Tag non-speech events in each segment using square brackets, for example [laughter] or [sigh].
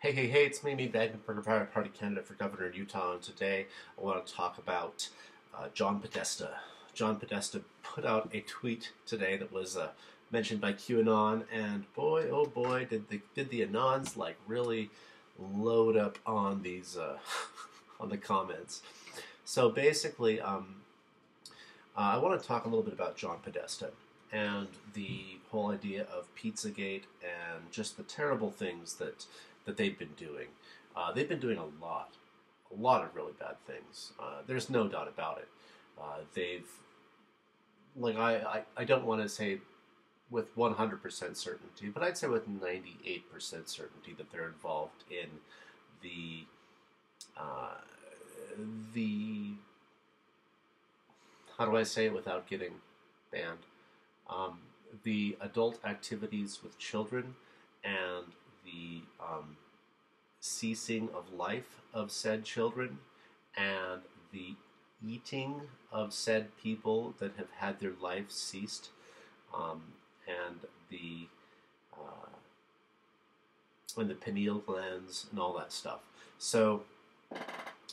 Hey, hey, hey, it's me, me, Bagman Pirate Party candidate for governor in Utah, and today I want to talk about uh, John Podesta. John Podesta put out a tweet today that was uh, mentioned by QAnon, and boy, oh boy, did the, did the Anons like really load up on these, uh, [laughs] on the comments. So basically, um, uh, I want to talk a little bit about John Podesta and the whole idea of Pizzagate and just the terrible things that that they've been doing. Uh, they've been doing a lot, a lot of really bad things. Uh, there's no doubt about it. Uh, they've, like, I, I, I don't want to say with 100% certainty, but I'd say with 98% certainty that they're involved in the, uh, the, how do I say it without getting banned? Um, the adult activities with children and the um, ceasing of life of said children and the eating of said people that have had their life ceased um, and the uh, and the pineal glands and all that stuff. So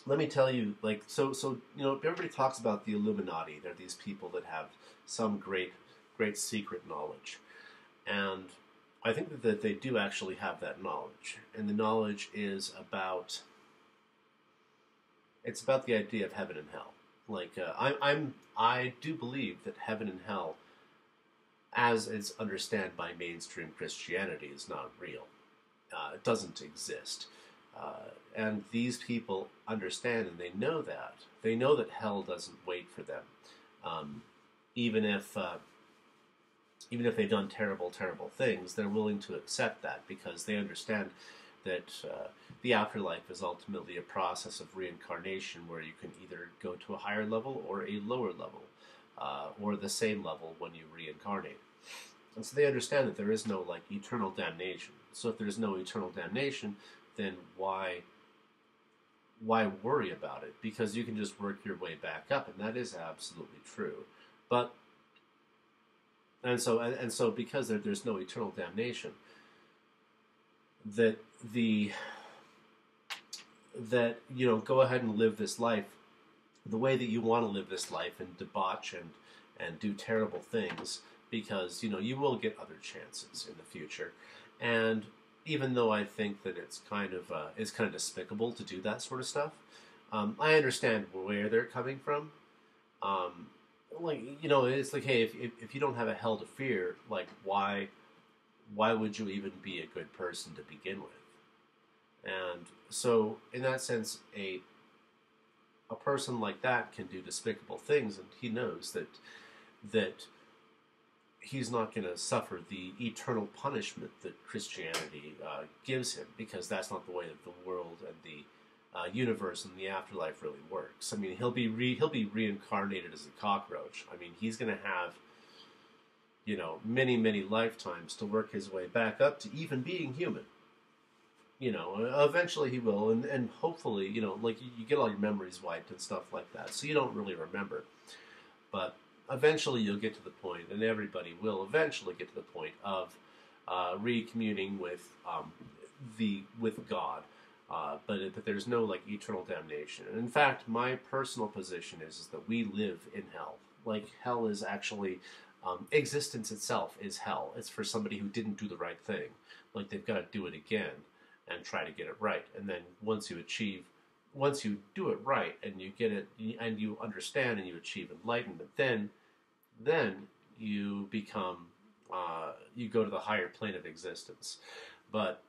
let me tell you, like, so so you know, everybody talks about the Illuminati. They're these people that have some great great secret knowledge, and I think that they do actually have that knowledge, and the knowledge is about it's about the idea of heaven and hell. Like uh, I, I'm, I do believe that heaven and hell, as it's understood by mainstream Christianity, is not real. Uh, it doesn't exist, uh, and these people understand and they know that. They know that hell doesn't wait for them, um, even if uh, even if they've done terrible, terrible things, they're willing to accept that because they understand that uh, the afterlife is ultimately a process of reincarnation where you can either go to a higher level or a lower level, uh, or the same level when you reincarnate. And so they understand that there is no like eternal damnation. So if there's no eternal damnation, then why why worry about it? Because you can just work your way back up, and that is absolutely true. But and so and, and so because there, there's no eternal damnation that the that you know go ahead and live this life the way that you want to live this life and debauch and and do terrible things because you know you will get other chances in the future. And even though I think that it's kind of uh, it's kind of despicable to do that sort of stuff um, I understand where they're coming from. Um, like you know it's like hey if, if, if you don't have a hell to fear like why why would you even be a good person to begin with? And so in that sense a a person like that can do despicable things and he knows that that he's not going to suffer the eternal punishment that Christianity uh, gives him because that's not the way that the world and the uh, universe and the afterlife really works. I mean, he'll be re- he'll be reincarnated as a cockroach. I mean, he's going to have you know many many lifetimes to work his way back up to even being human. You know, eventually he will, and and hopefully, you know, like you, you get all your memories wiped and stuff like that, so you don't really remember. But eventually, you'll get to the point, and everybody will eventually get to the point of uh, recommuning with um, the with God uh, but but there's no like eternal damnation. And in fact, my personal position is, is that we live in hell. Like hell is actually um, existence itself is hell. It's for somebody who didn't do the right thing. Like they've got to do it again and try to get it right. And then once you achieve, once you do it right and you get it and you understand and you achieve enlightenment, then then you become uh, you go to the higher plane of existence. But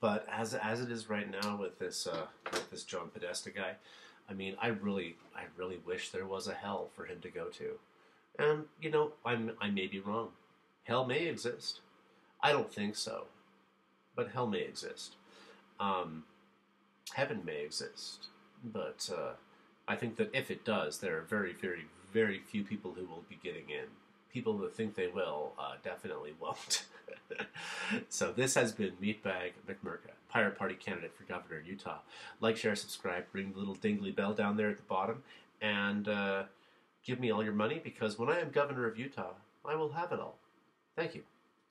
but as as it is right now with this uh, with this John Podesta guy, I mean, I really I really wish there was a hell for him to go to, and you know, I'm I may be wrong. Hell may exist. I don't think so, but hell may exist. Um, heaven may exist, but uh, I think that if it does, there are very very very few people who will be getting in people that think they will uh, definitely [laughs] won't. [laughs] so this has been Meatbag McMurka, Pirate Party candidate for governor in Utah. Like, share, subscribe, ring the little dingly bell down there at the bottom, and uh, give me all your money because when I am governor of Utah, I will have it all. Thank you.